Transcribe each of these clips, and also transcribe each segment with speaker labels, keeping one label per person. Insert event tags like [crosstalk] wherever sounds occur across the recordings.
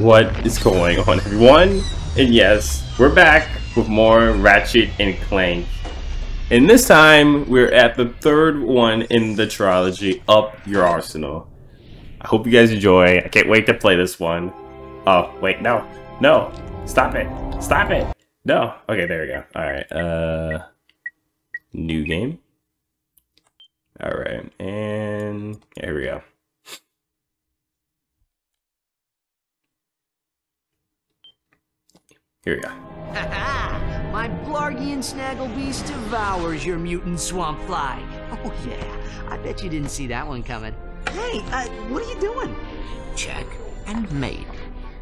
Speaker 1: What is going on everyone? And yes, we're back with more Ratchet and Clank. And this time, we're at the third one in the trilogy, Up Your Arsenal. I hope you guys enjoy. I can't wait to play this one. Oh, wait, no. No. Stop it. Stop it. No. Okay, there we go. Alright, uh... New game. Alright, and... There we go. Here we go. [laughs]
Speaker 2: My Blargian Snagglebeast devours your mutant swamp fly. [laughs] Oh yeah, I bet you didn't see that one coming. Hey, uh, what are you doing?
Speaker 3: Check and mate.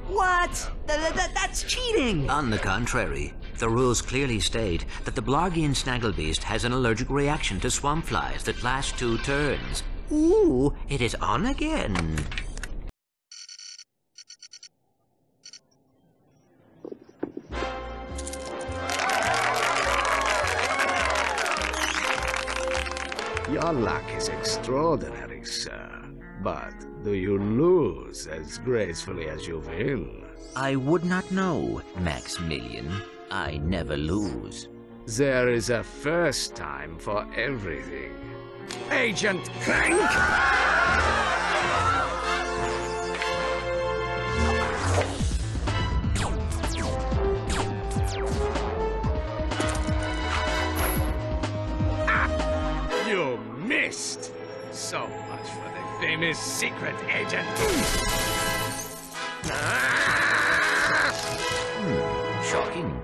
Speaker 2: What? Th th th that's cheating!
Speaker 3: On the contrary, the rules clearly state that the Blargian Snagglebeast has an allergic reaction to swamp flies that last two turns. Ooh, it is on again.
Speaker 4: Your luck is extraordinary, sir. But do you lose as gracefully as you win?
Speaker 3: I would not know, Maximilian. I never lose.
Speaker 4: There is a first time for everything. Agent Clank! You missed! So much for the famous secret agent.
Speaker 3: Shocking.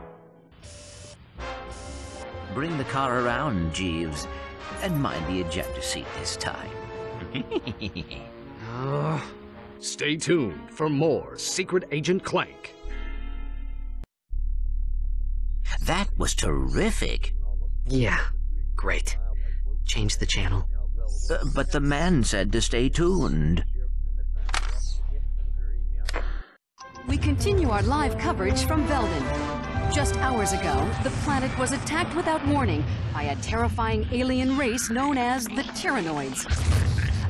Speaker 3: Bring the car around, Jeeves, and mind the ejector seat this time.
Speaker 4: Uh, [laughs] stay tuned for more Secret Agent Clank.
Speaker 3: that was terrific.
Speaker 2: Yeah, great. Change the channel.
Speaker 3: Uh, but the man said to stay tuned.
Speaker 5: We continue our live coverage from Veldin. Just hours ago, the planet was attacked without warning by a terrifying alien race known as the Tyrannoids.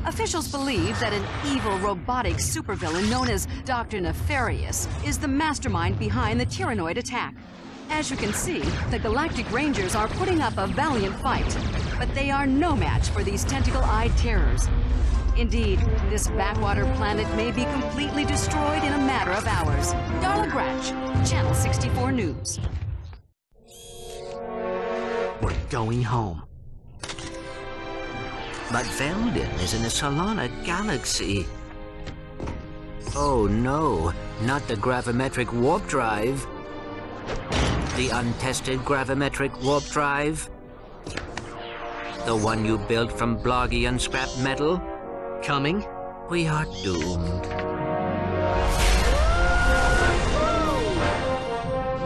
Speaker 5: Officials believe that an evil robotic supervillain known as Dr. Nefarious is the mastermind behind the Tyrannoid attack. As you can see, the Galactic Rangers are putting up a valiant fight, but they are no match for these tentacle-eyed terrors. Indeed, this backwater planet may be completely destroyed in a matter of hours. Darla Gratch, Channel 64 News.
Speaker 2: We're going home.
Speaker 3: But Veldin is in the Solana galaxy. Oh no, not the gravimetric warp drive. The untested gravimetric warp drive? The one you built from Blargian scrap metal?
Speaker 2: Coming?
Speaker 3: We are doomed.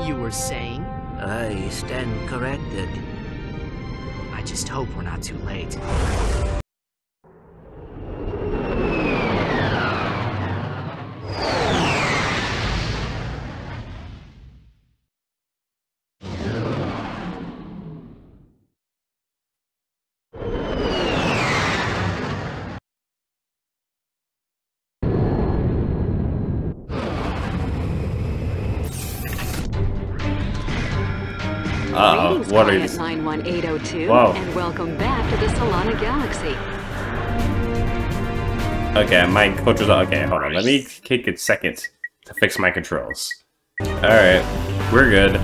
Speaker 2: You were saying?
Speaker 3: I stand corrected.
Speaker 2: I just hope we're not too late.
Speaker 1: Uh-oh, what are?
Speaker 5: 91802,
Speaker 1: Whoa.
Speaker 5: and welcome back to the Solana Galaxy.
Speaker 1: Okay, my controls are okay, hold on. Let me take a second to fix my controls. Alright, we're good.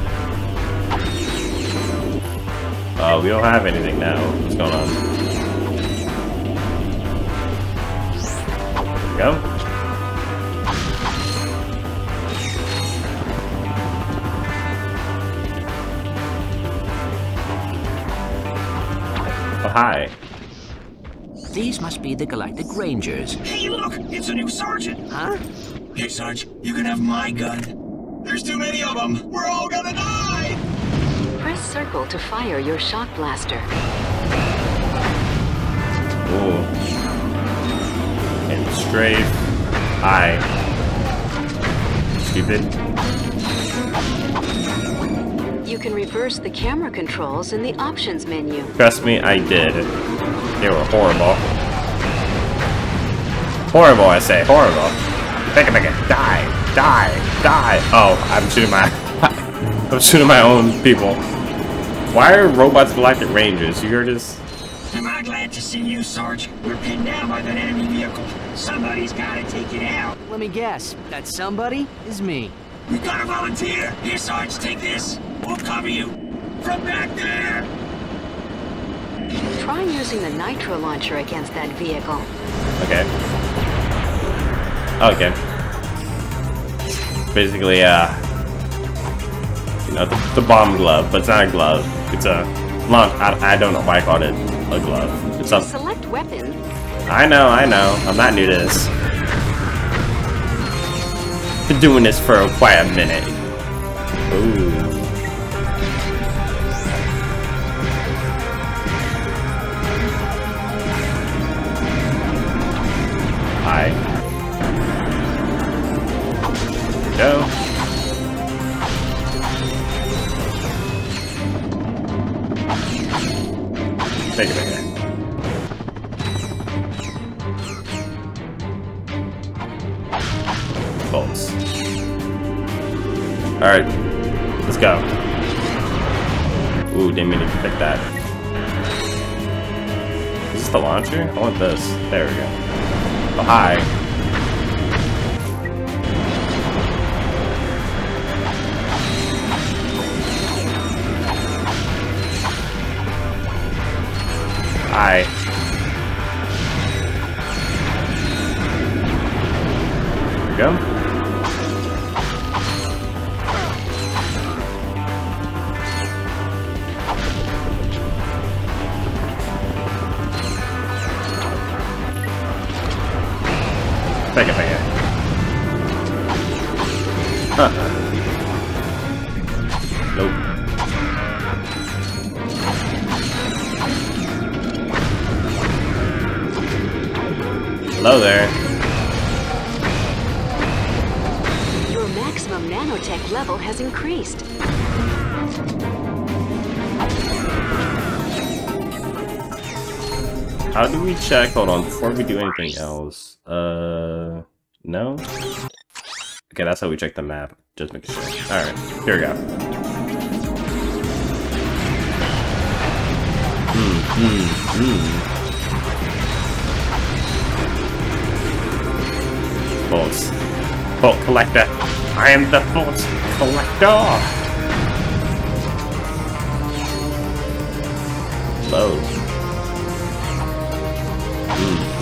Speaker 1: Uh, we don't have anything now. What's going on? There we go. Hi.
Speaker 3: These must be the Galactic Rangers.
Speaker 6: Hey, look! It's a new sergeant!
Speaker 2: Huh?
Speaker 6: Hey, Sarge, you can have my gun. There's too many of them! We're all gonna die!
Speaker 5: Press circle to fire your shock blaster.
Speaker 1: Ooh. And strafe. Hi. Stupid.
Speaker 5: You can reverse the camera controls in the options menu.
Speaker 1: Trust me, I did. They were horrible. Horrible, I say. Horrible. Make it, make it. Die. Die! Die! Oh, I'm shooting my... [laughs] I'm shooting my own people. Why are robots black at ranges? You heard this?
Speaker 6: Am I glad to see you, Sarge? We're pinned down by that enemy vehicle. Somebody's gotta take it out.
Speaker 2: Let me guess. That somebody is me.
Speaker 6: We got a volunteer. Here, Sarge, take this. We'll cover you. From back there.
Speaker 5: Try using the nitro launcher against that vehicle.
Speaker 1: Okay. Okay. Basically, uh, you know, the, the bomb glove, but it's not a glove. It's a launch. I, I don't know why I called it a glove. It's a.
Speaker 5: Select weapon.
Speaker 1: I know, I know. I'm not new to this. Been doing this for quite a minute. The launcher? I want this. There we go. Oh, hi. Hi. There we go.
Speaker 5: Maximum nanotech level has increased.
Speaker 1: How do we check? Hold on, before we do anything else. Uh, no? Okay, that's how we check the map. Just making sure. Alright, here we go. Hmm, hmm, hmm. Bolts. Bolt collector. I am the bolt collector! Low. Mm-hmm.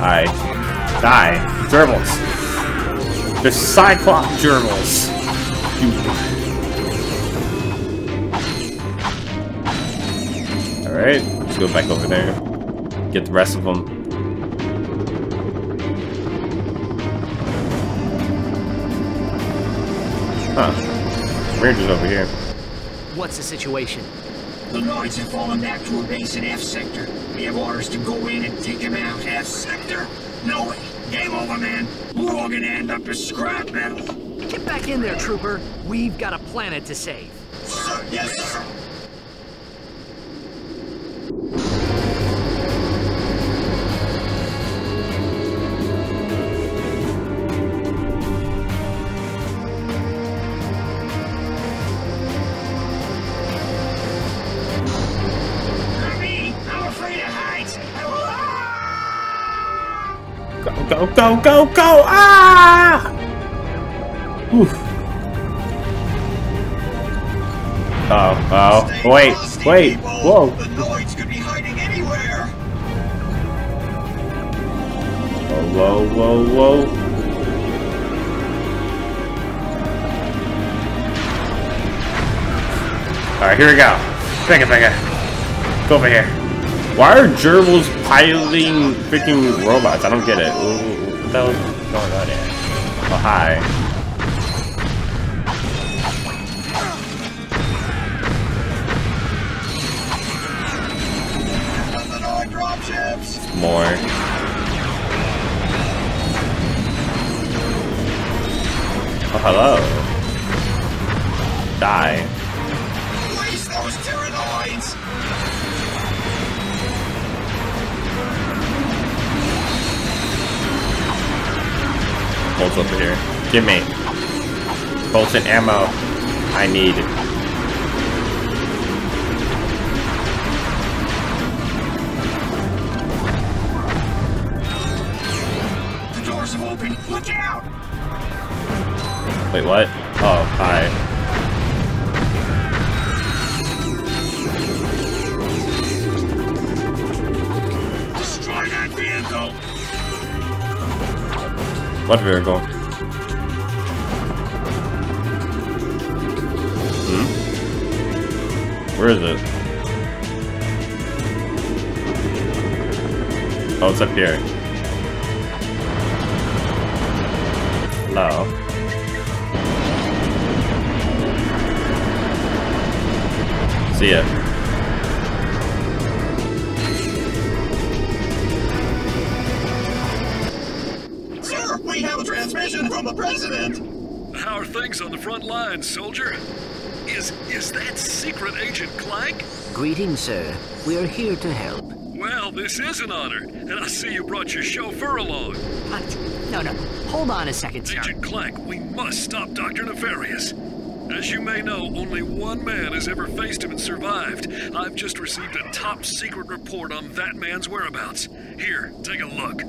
Speaker 1: Die. Die. Gerbils. The Cyclops gerbils. Alright, let's go back over there. Get the rest of them. Huh. Ranger's over here.
Speaker 2: What's the situation?
Speaker 6: The Noids have fallen back to a base in F sector. We have orders to go in and take them out. F sector? No way. Game over, man. We're all gonna end up as scrap metal.
Speaker 2: Get back in there, trooper. We've got a planet to save.
Speaker 6: Sir, yes, sir.
Speaker 1: Go, go, go, go, go! Ah! Whew. Oh, oh,
Speaker 6: Stay
Speaker 1: wait, wait,
Speaker 6: people.
Speaker 1: whoa.
Speaker 6: The Noids could be hiding anywhere.
Speaker 1: Whoa, whoa, whoa, whoa. Alright, here we go. Take it. Go over here. Why are gerbils piloting freaking robots? I don't get it. Ooh, What the hell is going on here? Oh, hi. More. Oh, hello. Die. Bolts over here. Give me. Bolts and ammo. I need. What
Speaker 6: vehicle?
Speaker 1: Hmm? Where is it? Oh, it's up here. No. See ya.
Speaker 6: President!
Speaker 7: How are things on the front lines, soldier? Is is that secret agent Clank?
Speaker 3: Greetings, sir. We are here to help.
Speaker 7: Well, this is an honor, and I see you brought your chauffeur along.
Speaker 2: What? No, no. Hold on a second, sir.
Speaker 7: Agent Clank, we must stop Dr. Nefarious. As you may know, only one man has ever faced him and survived. I've just received a top secret report on that man's whereabouts. Here, take a look.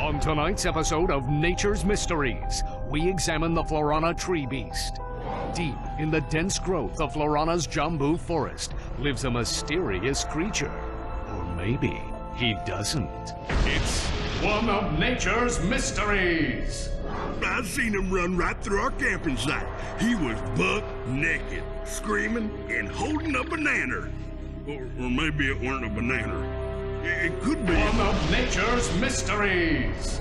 Speaker 8: On tonight's episode of Nature's Mysteries, we examine the Florana tree beast. Deep in the dense growth of Florana's Jambu forest lives a mysterious creature. Or maybe he doesn't. It's one of nature's mysteries.
Speaker 9: I've seen him run right through our camping site. He was buck naked, screaming and holding a banana. Or, or maybe it weren't a banana. It, it could be.
Speaker 8: One of nature's mysteries.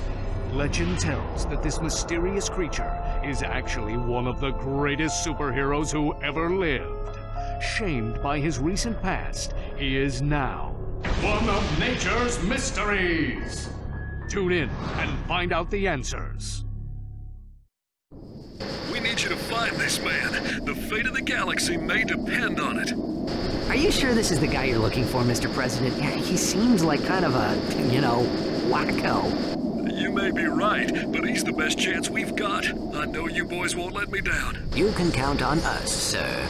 Speaker 8: Legend tells that this mysterious creature is actually one of the greatest superheroes who ever lived. Shamed by his recent past, he is now one of nature's mysteries. Tune in and find out the answers.
Speaker 7: We need you to find this man. The fate of the galaxy may depend on it.
Speaker 2: Are you sure this is the guy you're looking for, Mr. President? He seems like kind of a, you know, wacko.
Speaker 7: You may be right, but he's the best chance we've got. I know you boys won't let me down.
Speaker 3: You can count on us, sir.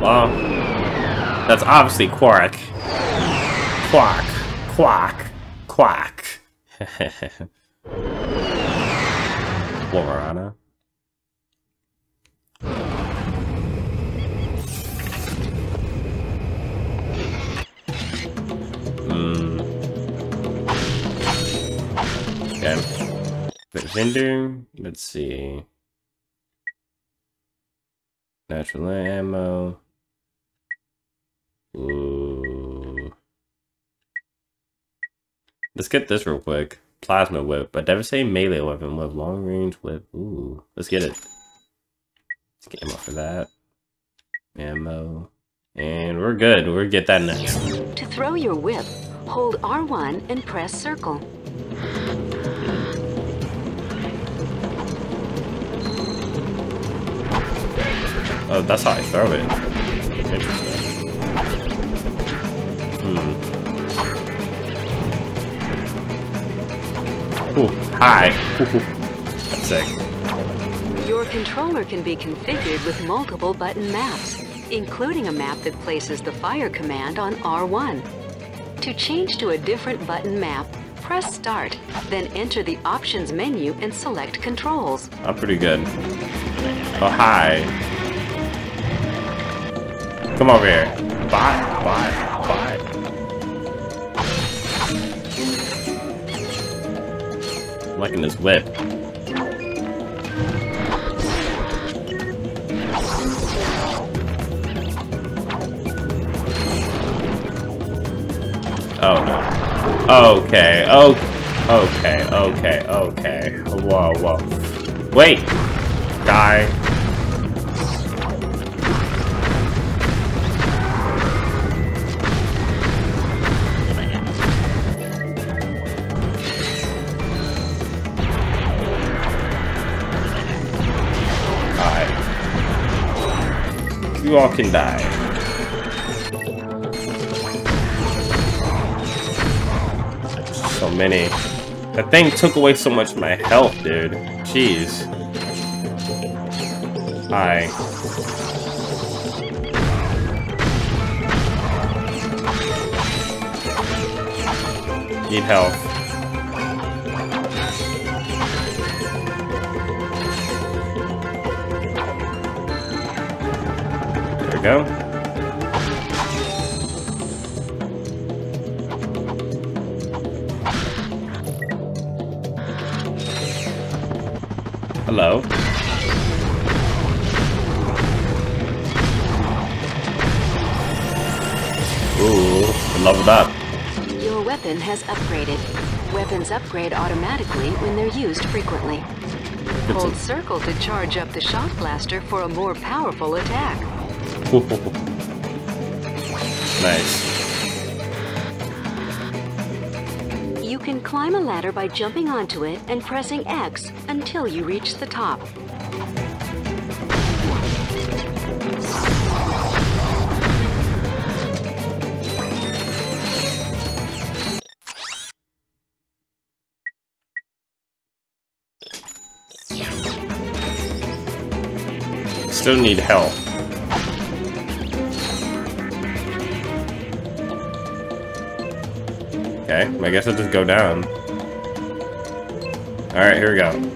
Speaker 1: Well, that's obviously Quark. Quark. Quack. Quack. Florana. [laughs] Defender. Let's see. Natural ammo. Ooh. Let's get this real quick. Plasma whip. A devastating melee weapon with long range whip. Ooh. Let's get it. Let's get ammo for that. Ammo. And we're good. We'll get that next.
Speaker 5: To throw your whip, hold R1 and press circle.
Speaker 1: Oh, that's how I throw it. Interesting. Hmm. Ooh, hi. [laughs] That's sick.
Speaker 5: Your controller can be configured with multiple button maps, including a map that places the fire command on R1. To change to a different button map, press Start, then enter the Options menu and select Controls.
Speaker 1: I'm pretty good. Oh, hi. Come over here. Bye, bye, bye. I'm liking this whip. Oh no. Okay, oh, okay, okay, okay. Whoa, whoa. Wait! Die. All can die. So many. That thing took away so much of my health, dude. Jeez. Hi. Need health. Go. Hello. Ooh, leveled up.
Speaker 5: Your weapon has upgraded. Weapons upgrade automatically when they're used frequently. Hold circle to charge up the shock blaster for a more powerful attack. [laughs]
Speaker 1: nice.
Speaker 5: You can climb a ladder by jumping onto it and pressing X until you reach the top.
Speaker 1: Still need help. Okay, I guess I'll just go down. Alright, here we go.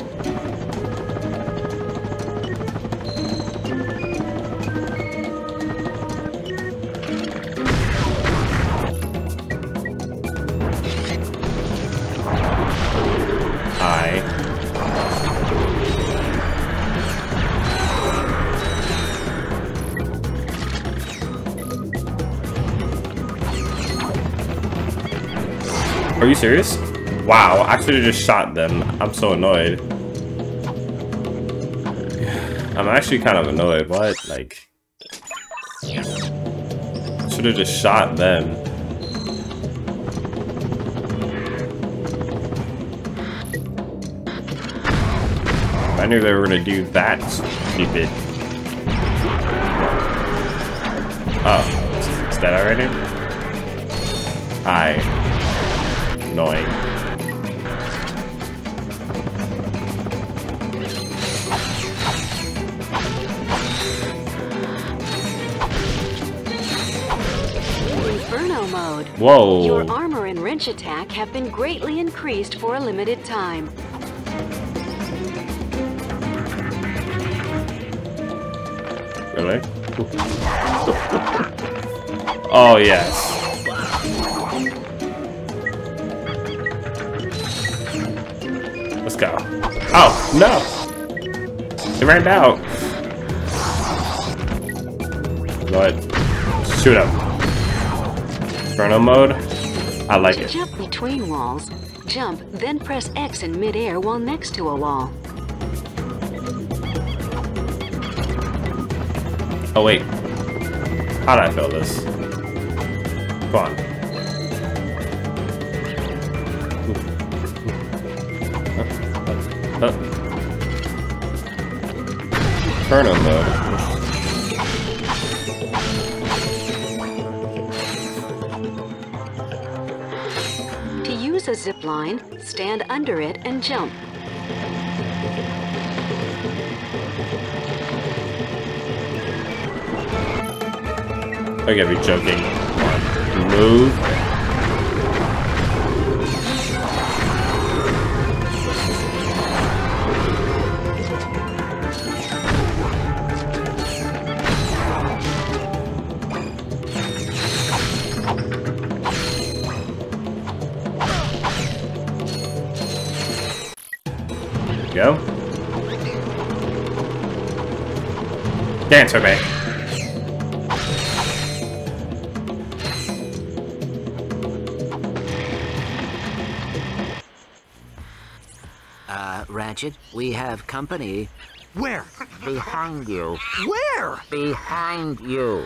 Speaker 1: Serious? Wow, I should have just shot them. I'm so annoyed. I'm actually kind of annoyed. What? Like... Should have just shot them. I knew they were gonna do that stupid. Oh, is that already? Hi. Whoa.
Speaker 5: Your armor and wrench attack have been greatly increased for a limited time.
Speaker 1: Really? oh, yes. Let's go. Oh, no! It ran out. Ahead. Shoot him. Inferno mode. I like
Speaker 5: to
Speaker 1: it.
Speaker 5: jump between walls, jump, then press X in midair while next to a wall.
Speaker 1: Oh, wait. How did I feel this? Come on. Uh, uh. Inferno mode.
Speaker 5: Zip line, stand under it and jump.
Speaker 1: I gotta be joking. Move. Dance with me.
Speaker 3: Uh, Ratchet, we have company
Speaker 2: Where?
Speaker 3: behind you.
Speaker 2: Where?
Speaker 3: Behind you.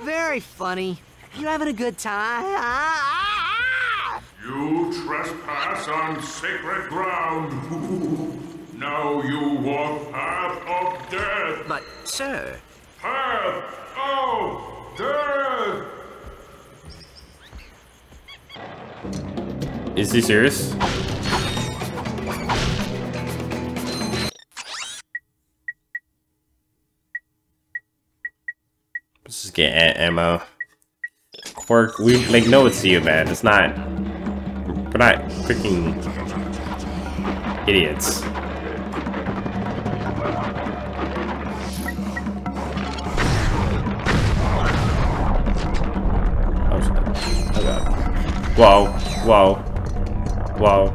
Speaker 2: Very funny. You having a good time? Ah!
Speaker 9: You trespass on sacred ground. [laughs] now you walk path of death.
Speaker 3: But, sir,
Speaker 9: Path of Death!
Speaker 1: Is he serious? Let's just get a- ammo. Quark, we like no it's you, man. It's not. We're not freaking idiots. Whoa. Whoa. Whoa.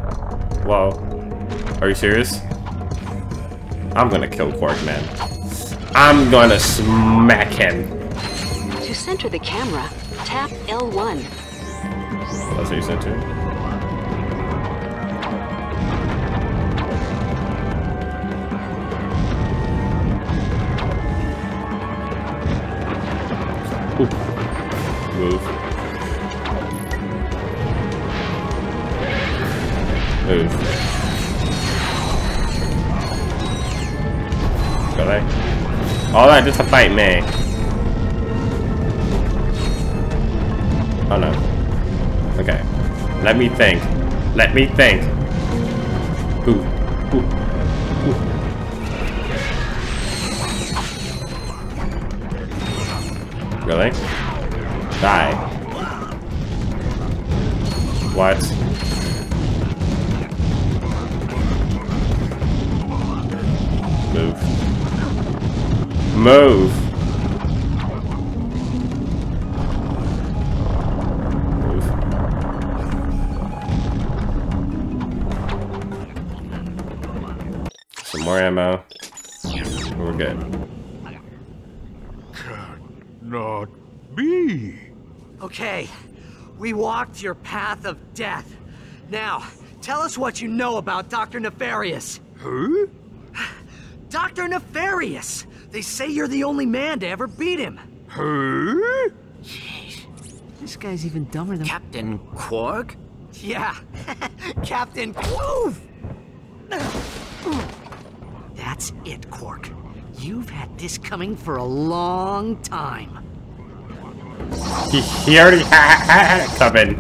Speaker 1: Whoa. Are you serious? I'm gonna kill Quark, man. I'm gonna smack him.
Speaker 5: To center the camera, tap L1.
Speaker 1: That's what you said too? Alright, just to fight me. Oh no. Okay. Let me think. Let me think. Ooh. Ooh. Ooh. Really? Die. What? Move. Move! Move. Some more ammo. We're good.
Speaker 8: Not be.
Speaker 2: Okay, we walked your path of death. Now, tell us what you know about Dr. Nefarious.
Speaker 8: Huh?
Speaker 2: Dr. Nefarious! They say you're the only man to ever beat him.
Speaker 8: Huh?
Speaker 2: This guy's even dumber than.
Speaker 3: Captain Quark?
Speaker 2: Yeah, [laughs] Captain Quoof! That's it, Quark. You've had this coming for a long time.
Speaker 1: He, he already ha [laughs] had it coming.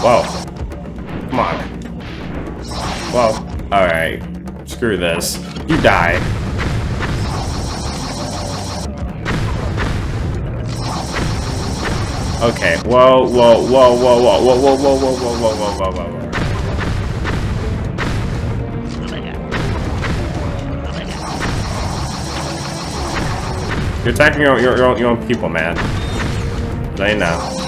Speaker 1: Whoa. Come on. Whoa. Alright. Screw this. You die. Okay. Whoa, whoa, whoa, whoa, whoa, whoa, whoa, whoa, whoa, whoa, whoa, whoa, whoa, whoa, whoa. You're attacking your, your, your, your own people, man. You know.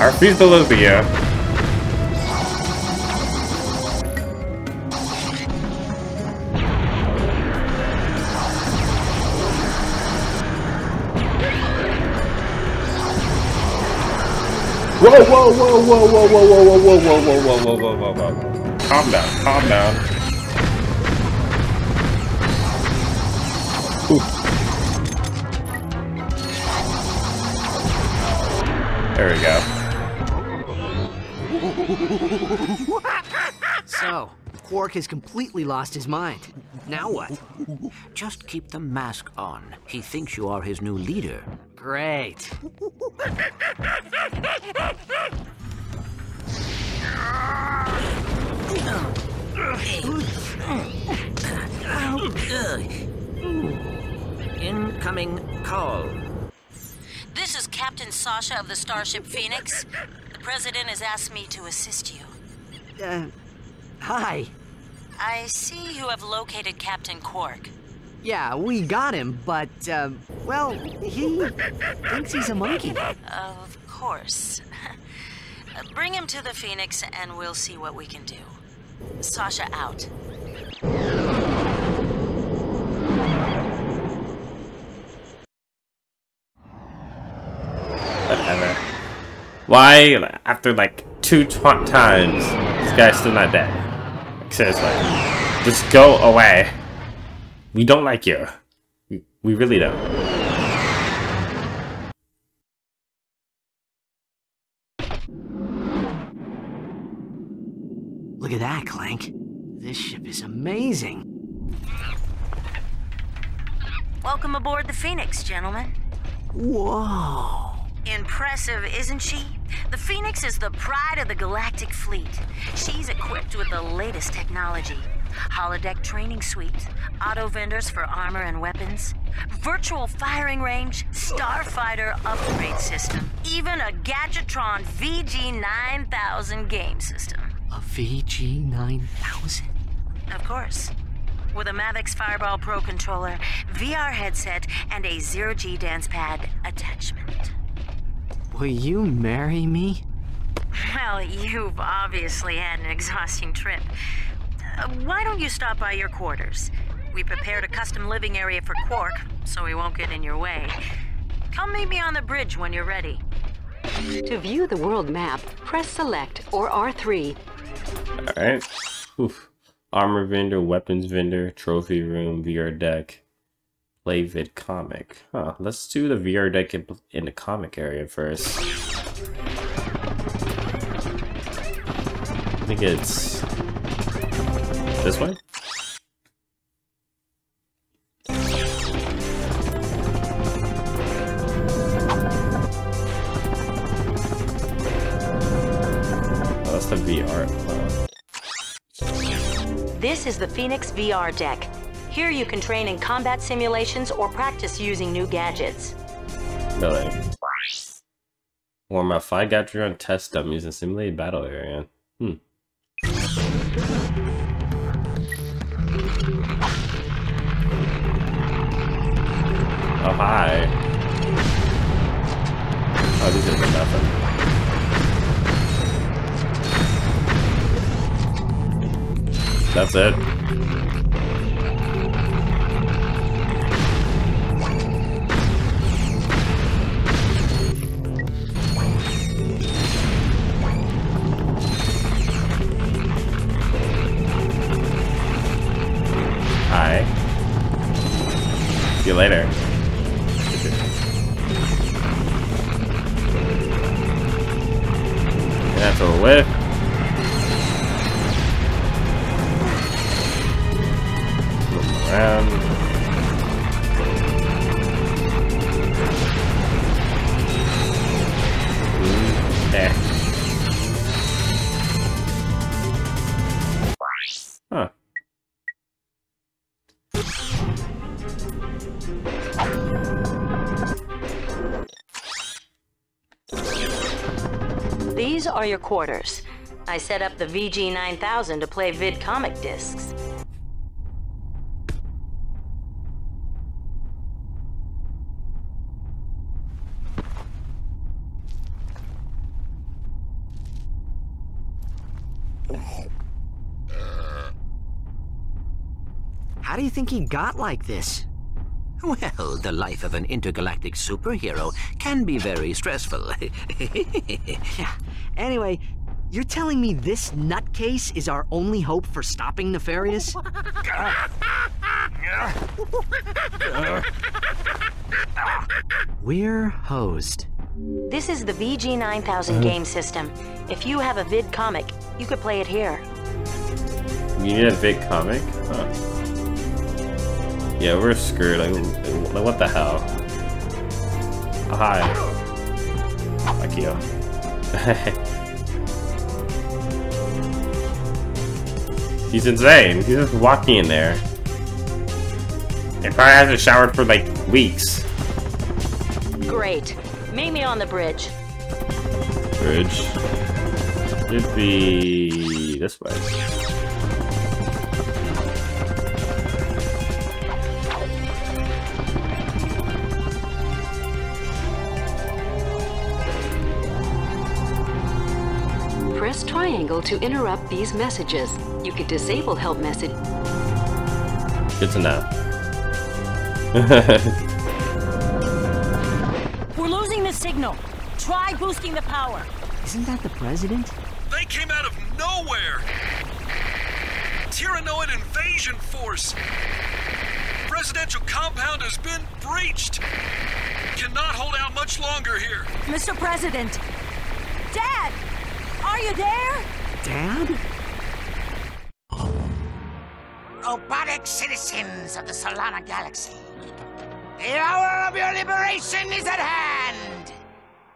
Speaker 1: I refuse to lose to. Whoa, whoa, whoa, whoa, whoa, whoa, whoa, whoa, whoa, whoa, whoa, whoa, whoa, whoa, whoa, whoa. Calm down, calm down. There we go.
Speaker 2: So, Quark has completely lost his mind. Now what?
Speaker 3: Just keep the mask on. He thinks you are his new leader.
Speaker 2: Great.
Speaker 3: Incoming call.
Speaker 10: This is Captain Sasha of the Starship Phoenix. The President has asked me to assist you.
Speaker 2: Uh, hi.
Speaker 10: I see you have located Captain Quark.
Speaker 2: Yeah, we got him, but, uh, well, he thinks he's a monkey.
Speaker 10: Of course. [laughs] Bring him to the Phoenix and we'll see what we can do. Sasha out.
Speaker 1: Why, after like two times, this guy's still not dead? Like. Just go away. We don't like you. We, we really don't.
Speaker 2: Look at that, Clank. This ship is amazing.
Speaker 10: Welcome aboard the Phoenix, gentlemen.
Speaker 2: Whoa.
Speaker 10: Impressive, isn't she? The Phoenix is the pride of the galactic fleet. She's equipped with the latest technology. Holodeck training suites, auto vendors for armor and weapons, virtual firing range, starfighter upgrade system, even a Gadgetron VG9000 game system.
Speaker 2: A VG9000?
Speaker 10: Of course. With a Mavix Fireball Pro controller, VR headset, and a zero G dance pad attachment.
Speaker 2: Will you marry me?
Speaker 10: Well, you've obviously had an exhausting trip. Uh, why don't you stop by your quarters? We prepared a custom living area for Quark, so he won't get in your way. Come meet me on the bridge when you're ready.
Speaker 5: To view the world map, press Select or R3.
Speaker 1: Alright. Oof. Armor vendor, weapons vendor, trophy room, VR deck, play vid comic. Huh, let's do the VR deck in, the comic area first. I think it's this way? That's the VR. Oh.
Speaker 10: Uh, this is the Phoenix VR deck. Here you can train in combat simulations or practice using new gadgets.
Speaker 1: Really? Warm up five Gadgetron test dummies in simulated battle area. Hmm. Oh, hi. Oh, these are nothing. That's it.
Speaker 10: Quarters. I set up the VG9000 to play vid comic discs.
Speaker 2: How do you think he got like this?
Speaker 3: Well, the life of an intergalactic superhero can be very stressful. [laughs]
Speaker 2: yeah. Anyway, you're telling me this nutcase is our only hope for stopping Nefarious? [laughs] We're hosed.
Speaker 10: This is the VG9000 uh-huh. game system. If you have a vid comic, you could play it here.
Speaker 1: You need a big comic? Huh. Yeah, we're screwed. Like, like, what the hell? Oh, hi. Fuck you. [laughs] He's insane. He's just walking in there. He probably hasn't showered for like weeks.
Speaker 10: Great. Meet me on the bridge.
Speaker 1: Bridge. Should be this way.
Speaker 5: Press triangle to interrupt these messages. You can disable help message.
Speaker 1: Good to know.
Speaker 10: We're losing the signal. Try boosting the power.
Speaker 2: Isn't that the president?
Speaker 7: They came out of nowhere! Tyrannoid invasion force! Presidential compound has been breached! Cannot hold out much longer here.
Speaker 10: Mr. President! Dad! Are you there?
Speaker 2: Dad?
Speaker 11: Robotic citizens of the Solana Galaxy, the hour of your liberation is at hand!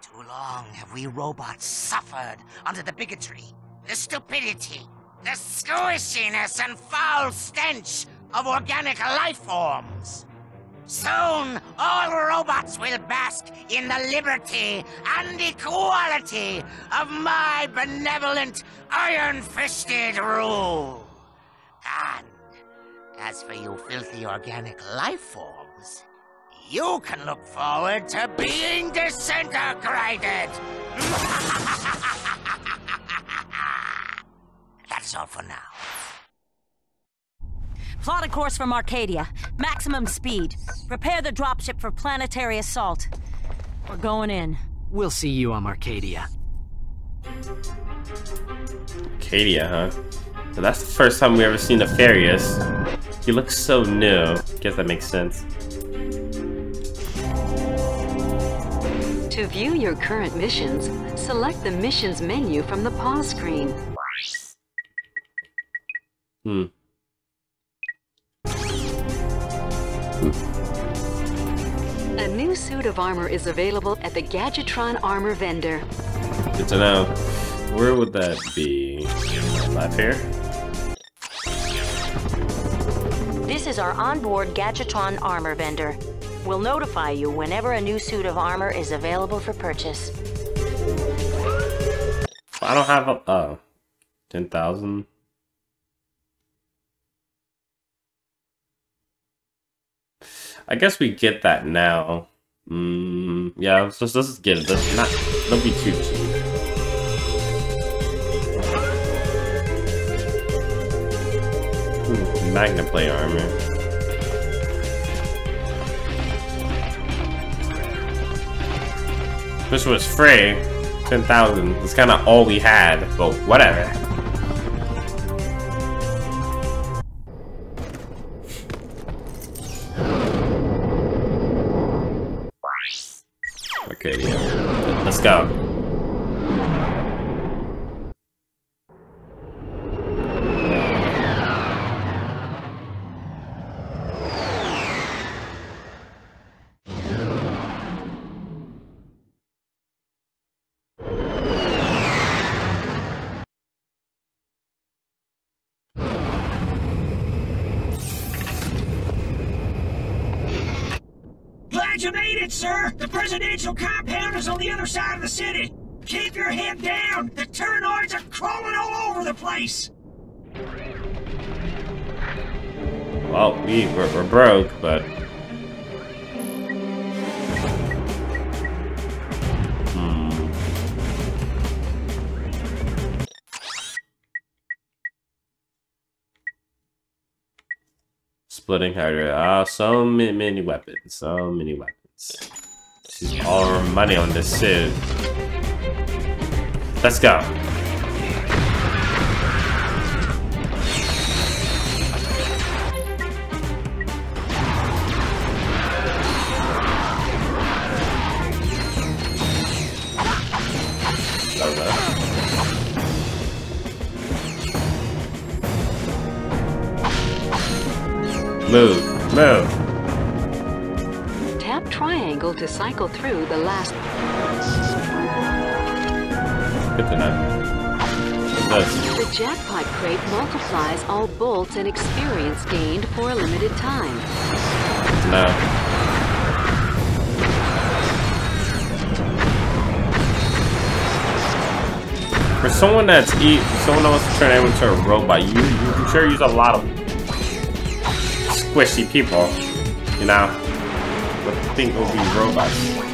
Speaker 11: Too long have we robots suffered under the bigotry, the stupidity, the squishiness and foul stench of organic life forms. Soon, all robots will bask in the liberty and equality of my benevolent, iron-fisted rule. And as for you filthy organic life forms, you can look forward to being disintegrated. [laughs] That's all for now.
Speaker 10: Plot a course from Arcadia. Maximum speed. Prepare the dropship for planetary assault. We're going in.
Speaker 2: We'll see you on Marcadia.
Speaker 1: Marcadia, huh? So that's the first time we ever seen Nefarious. He looks so new. Guess that makes sense.
Speaker 5: To view your current missions, select the missions menu from the pause screen.
Speaker 1: Hmm.
Speaker 5: A new suit of armor is available at the Gadgetron armor vendor.
Speaker 1: Good to know. Where would that be? Left here?
Speaker 10: This is our onboard Gadgetron armor vendor. We'll notify you whenever a new suit of armor is available for purchase.
Speaker 1: I don't have a. Oh. 10,000? I guess we get that now. Mm, yeah, let's just let's just get it. Let's not don't be too cheap. Magnaplate armor. This was free. 10,000. It's kind of all we had, but whatever. Go.
Speaker 6: Glad you made it, sir! The presidential compound on the other side of the city! Keep your head down! The Tyrannoids are crawling all over the place!
Speaker 1: Well, we we're, we're broke, but hmm. Spitting Hydra. Ah, so many weapons. So many weapons. Our money on this suit. Let's go. Move, move.
Speaker 5: Triangle to cycle through the last.
Speaker 1: Good to know. This?
Speaker 5: The jackpot crate multiplies all bolts and experience gained for a limited time.
Speaker 1: No. For someone that's eat, someone that wants to turn into a robot, you you sure use a lot of squishy people, you know. Think will be robots.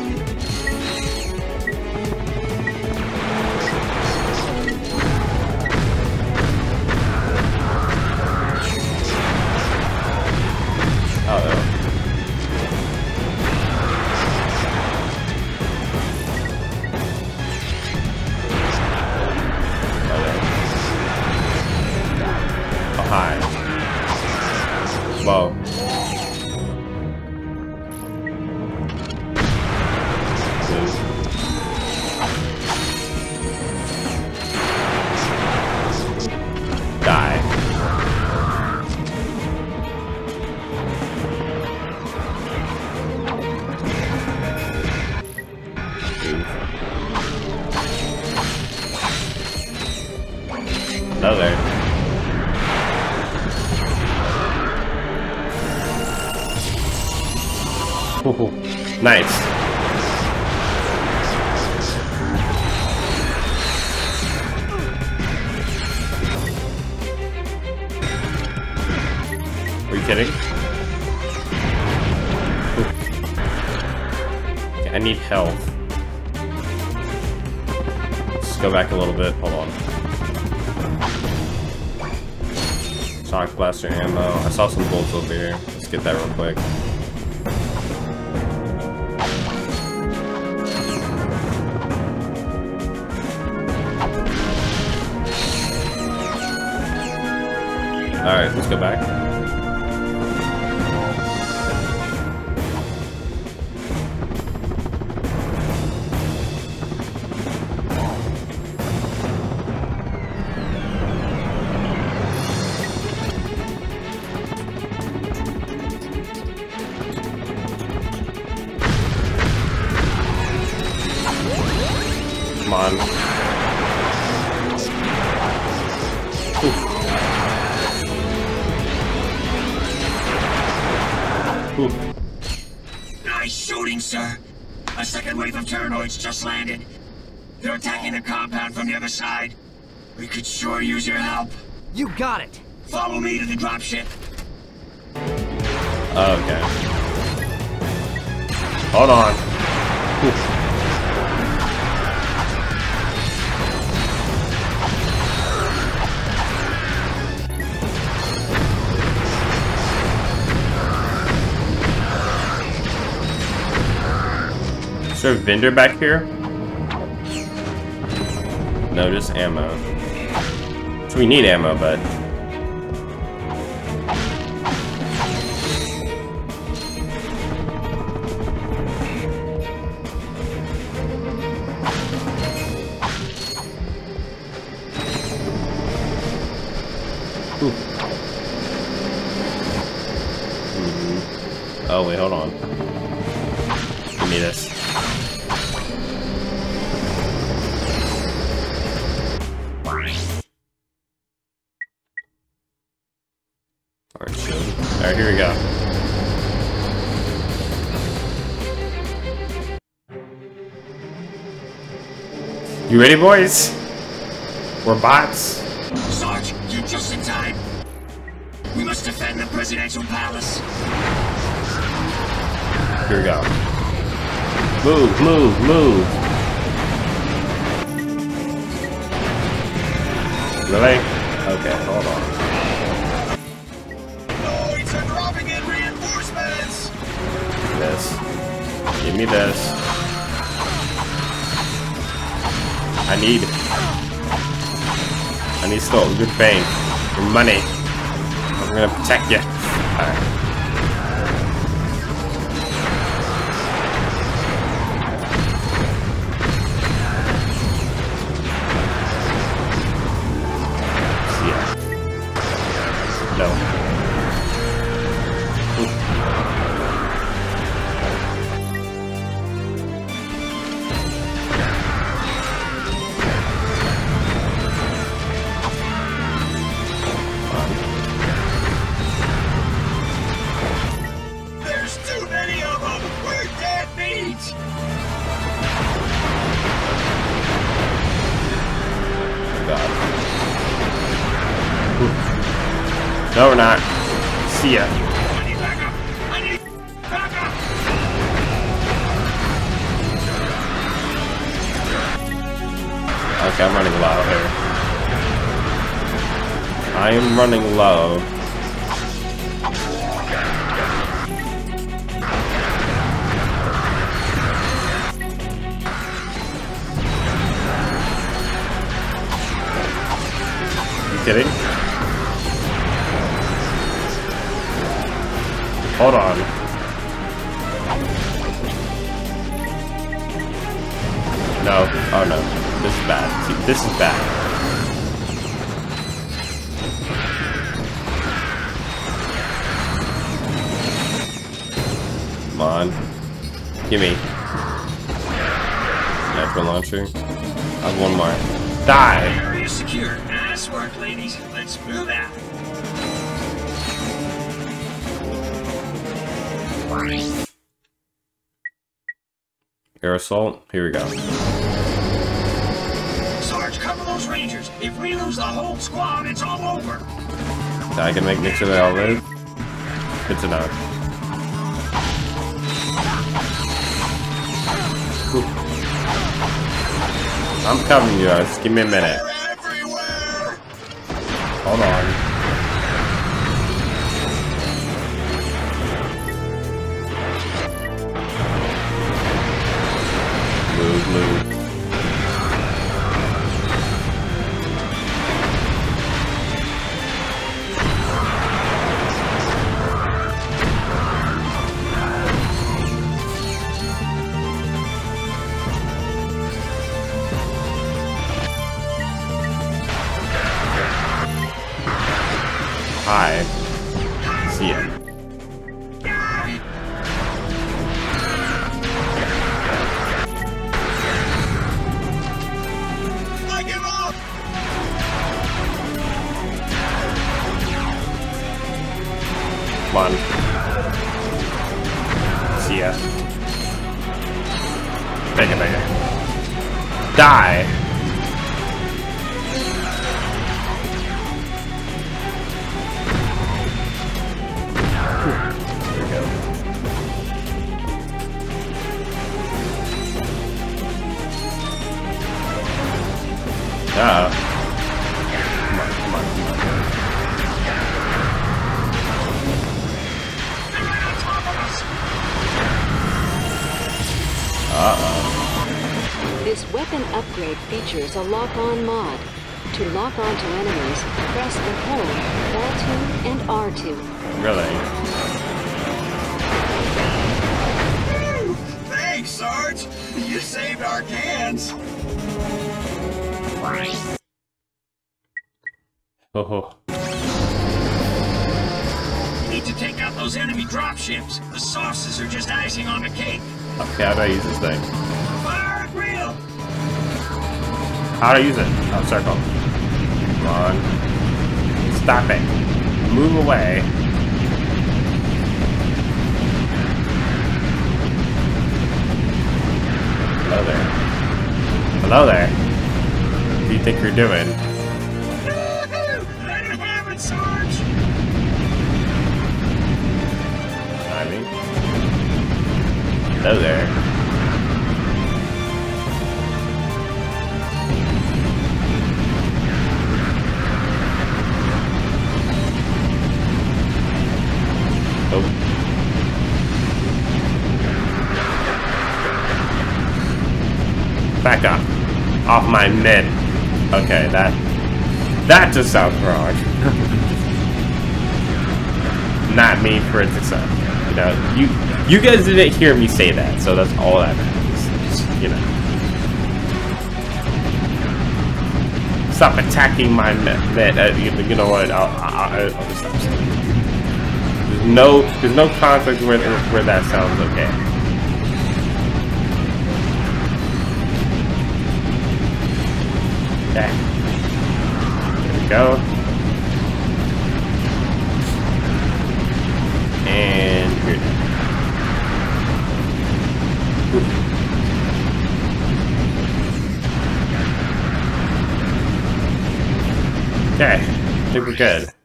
Speaker 6: Side. We could sure use your help.
Speaker 2: You got it.
Speaker 6: Follow me to the dropship.
Speaker 1: Okay. Hold on. Ooh. Is there a vendor back here? No, just ammo. So we need ammo, but You ready, boys? We're bots.
Speaker 6: Sarge, you're just in time. We must defend the presidential palace.
Speaker 1: Here we go. Move, move, move. Really? Okay, hold on.
Speaker 6: Dropping in reinforcements.
Speaker 1: This. Give me this. I need. I need still good fame. Your money. I'm gonna protect you. Alright. Kidding? Hold on. No. Oh no. This is bad. See, this is bad. Come on. Gimme. Sniper launcher. I have one more. Die!
Speaker 6: Area secure. Nice work, ladies. Let's move out.
Speaker 1: Air assault. Here we go.
Speaker 6: Sarge, cover those rangers. If we lose the whole squad, it's all over.
Speaker 1: I can make sure they all live. Good to know. I'm coming, you guys. Give me a minute. Hold on. Come on. See ya. Take it, take it. Die!
Speaker 5: Features a lock-on mod. To lock onto enemies, press and hold L2 and R2.
Speaker 1: Really?
Speaker 6: Thanks, Sarge! You saved our cans!
Speaker 1: Oh,
Speaker 6: We need to take out those enemy dropships. The sauces are just icing on the cake.
Speaker 1: okay, how do I use this thing? How do I use it? Oh, circle. Come on. Stop it. Move away. Hello there. Hello there. What do you think you're doing?
Speaker 6: Let it, Sarge!
Speaker 1: I mean. Hello there. Oh. Back up. Off my mid. Okay, that that just sounds wrong. [laughs] Not me for it to sound. You know, you you guys didn't hear me say that, so that's all that matters. Just, you know. Stop attacking my mid. Uh, you, know what? I'll, I'll, I'll just stop. No, there's no conflict where where that sounds okay. Okay. There we go. And here. Okay, I think we're good.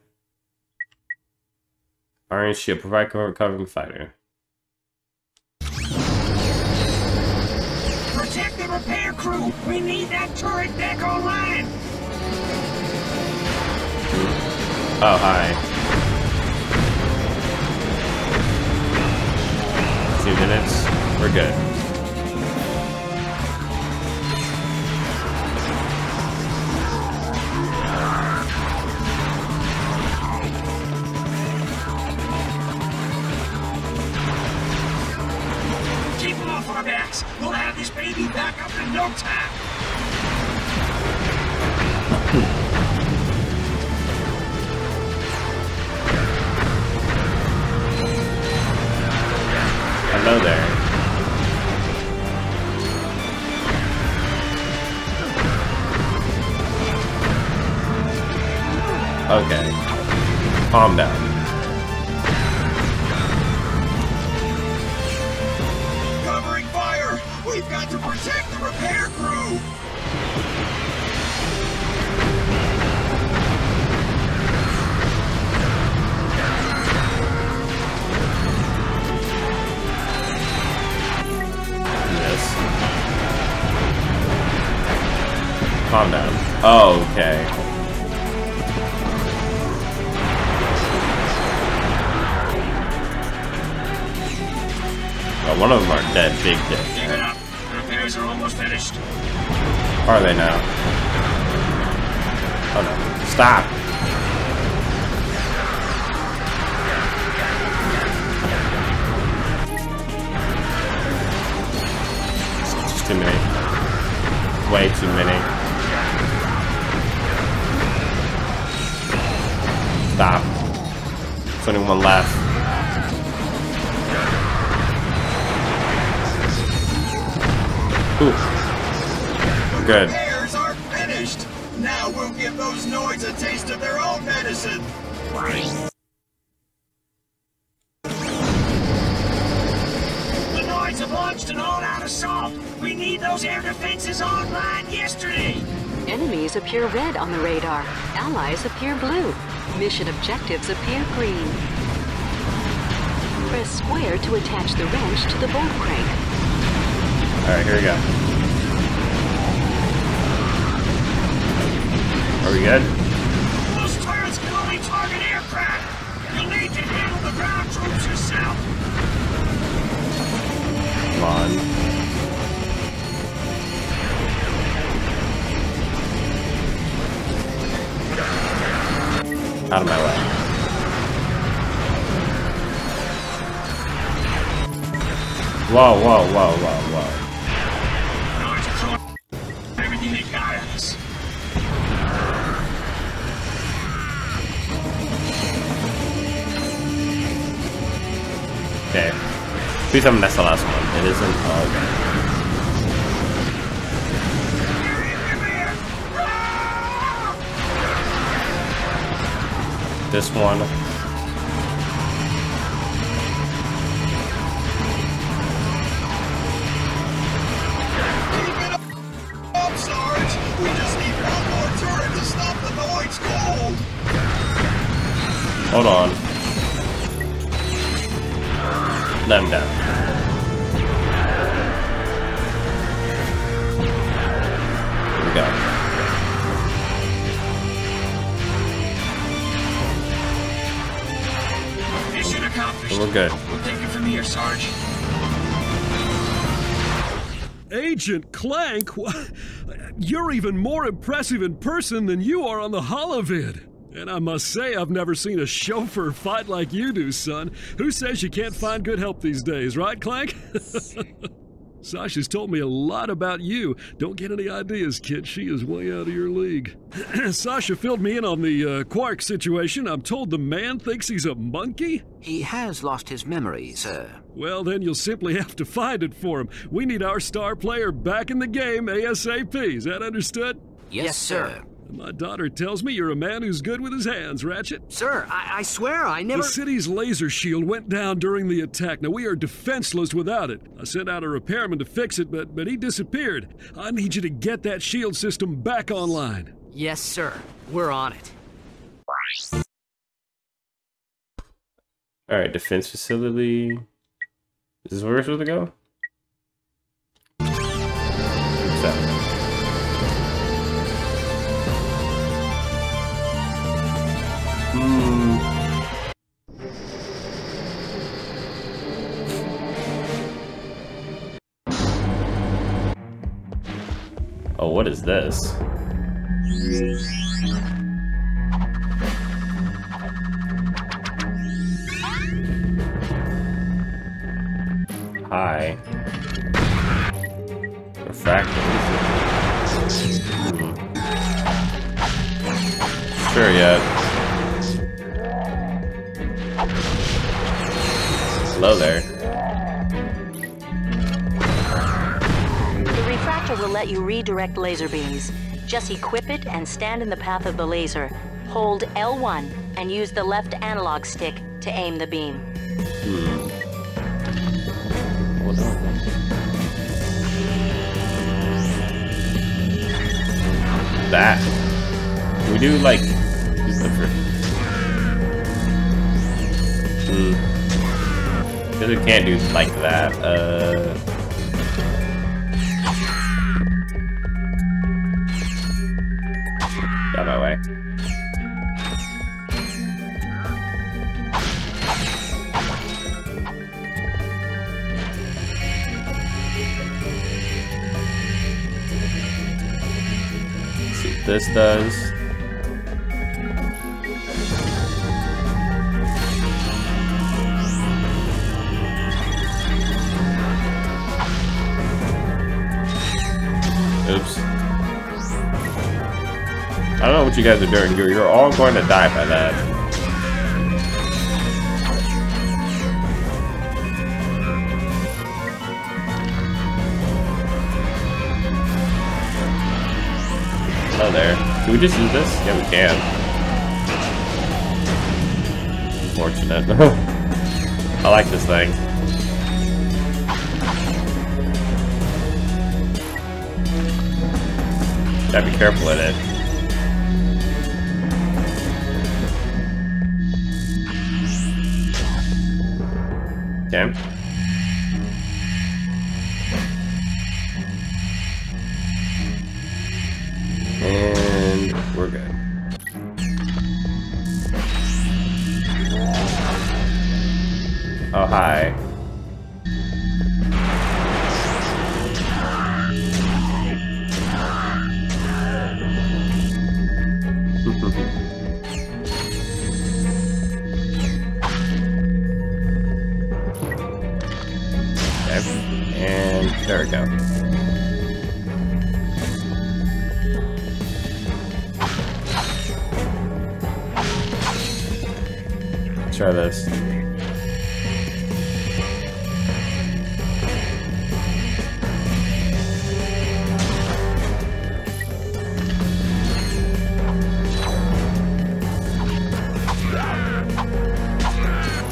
Speaker 1: Orange shield, provide cover covering fighter.
Speaker 6: Protect the repair crew! We need that turret deck online!
Speaker 1: Oh, hi. Two minutes. We're good.
Speaker 6: We'll have this baby back up in no time!
Speaker 1: Hello there. Okay. Calm down. Are
Speaker 6: we
Speaker 1: good?
Speaker 6: Those turrets can only target aircraft. You'll need to handle the ground troops yourself.
Speaker 1: Come on. Out of my way. Whoa, whoa, whoa, whoa, Please tell me that's the last one. It isn't? Oh. This one. Hold on. Let him down.
Speaker 7: Agent Clank? You're even more impressive in person than you are on the holovid. And I must say, I've never seen a chauffeur fight like you do, son. Who says you can't find good help these days, right, Clank? [laughs] Sasha's told me a lot about you. Don't get any ideas, kid. She is way out of your league. [clears throat] Sasha filled me in on the uh, Quark situation. I'm told the man thinks he's a monkey?
Speaker 3: He has lost his memory, sir.
Speaker 7: Well, then you'll simply have to find it for him. We need our star player back in the game ASAP. Is that understood?
Speaker 3: Yes, sir.
Speaker 7: My daughter tells me you're a man who's good with his hands, Ratchet.
Speaker 2: Sir, I, I swear I never.
Speaker 7: The city's laser shield went down during the attack. Now, we are defenseless without it. I sent out a repairman to fix it, but, but he disappeared. I need you to get that shield system back online.
Speaker 2: Yes, sir. We're on it.
Speaker 1: Alright, defense facility. Is this where we're supposed to go? Oh, what is this? Hi. Refractors. Hmm. Sure yet. Hello there.
Speaker 10: Will let you redirect laser beams. Just equip it and stand in the path of the laser. Hold L1 and use the left analog stick to aim the beam.
Speaker 1: Hmm. That. Can we do like use Hmm. Because we can't do like that. Uh this does. Oops. I don't know what you guys are doing. You're, you're all going to die by that. We just use this? Yeah, we can. Unfortunate. [laughs] I like this thing. Gotta be careful in it. Okay. There we go. try this.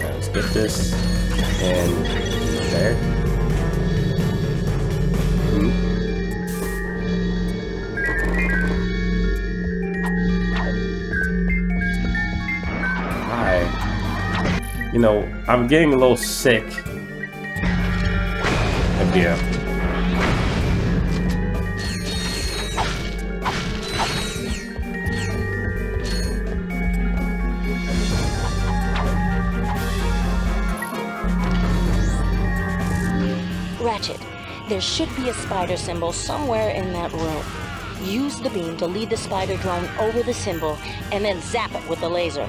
Speaker 1: Let's get this and know, I'm getting a little sick of you.
Speaker 12: Ratchet, there should be a spider symbol somewhere in that room. Use the beam to lead the spider drone over the symbol and then zap it with the laser.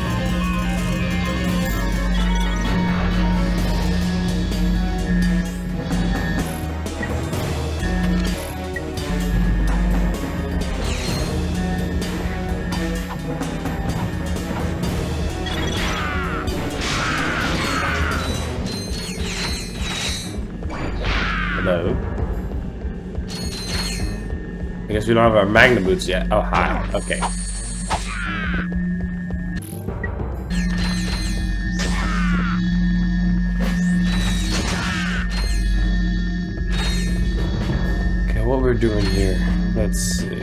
Speaker 1: We don't have our Magna boots yet. Oh, hi. Okay. Okay, what we're doing here. Let's see.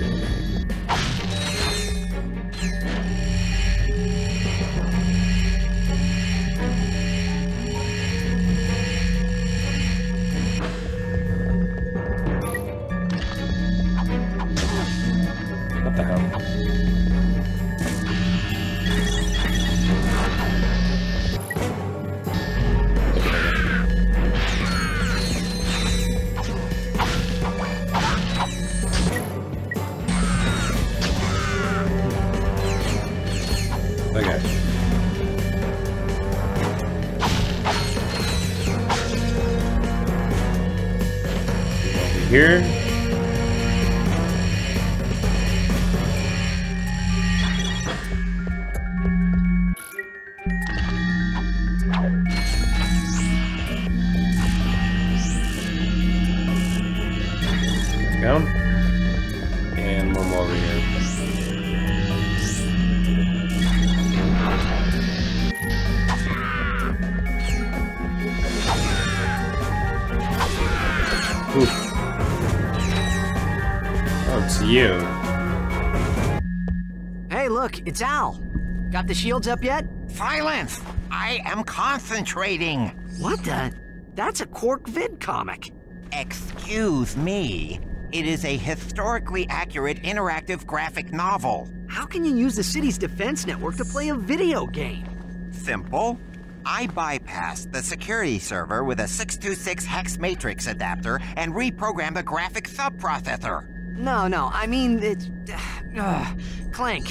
Speaker 1: The
Speaker 2: shields up yet?
Speaker 11: Silence! I am concentrating.
Speaker 2: What the? That's a Quark vid comic.
Speaker 11: Excuse me. It is a historically accurate interactive graphic novel.
Speaker 2: how can you use the city's defense network to play a video game?
Speaker 11: Simple. I bypassed the security server with a 626 hex matrix adapter and reprogrammed the graphic subprocessor.
Speaker 2: No, no, I mean, it's. [sighs] Uh, Clank,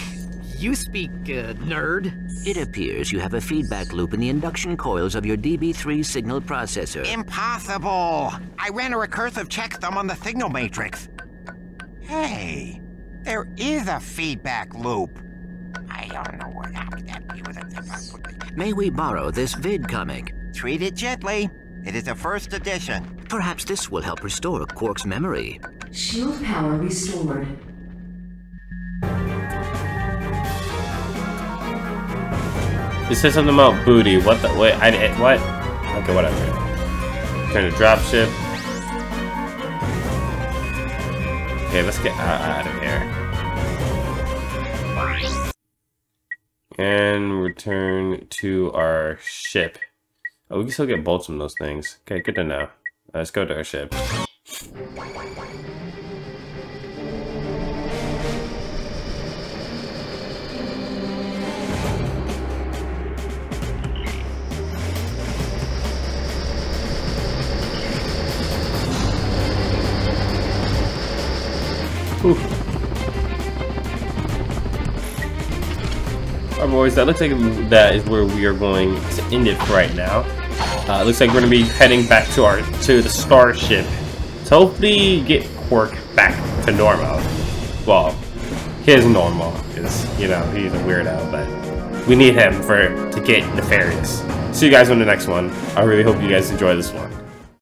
Speaker 2: you speak, uh, nerd.
Speaker 3: It appears you have a feedback loop in the induction coils of your DB3 signal processor.
Speaker 11: Impossible! I ran a recursive checksum on the signal matrix. Hey, there is a feedback loop. I don't know what happened.
Speaker 3: to May we borrow this vid comic?
Speaker 11: Treat it gently. It is a first edition.
Speaker 3: Perhaps this will help restore Quark's memory.
Speaker 5: Shield power restored.
Speaker 1: It said something about booty. What the? Wait, I, what? Okay, whatever. Trying to drop ship. Okay, let's get out, out of here. And return to our ship. Oh, we can still get bolts from those things. Okay, good to know. Let's go to our ship. Alright boys, that looks like that is where we are going to end it right now. Uh, it looks like we're going to be heading back to our to the starship to hopefully get Quark back to normal. Well, his normal, because, you know, he's a weirdo, but we need him for to get Nefarious. See you guys on the next one. I really hope you guys enjoy this one.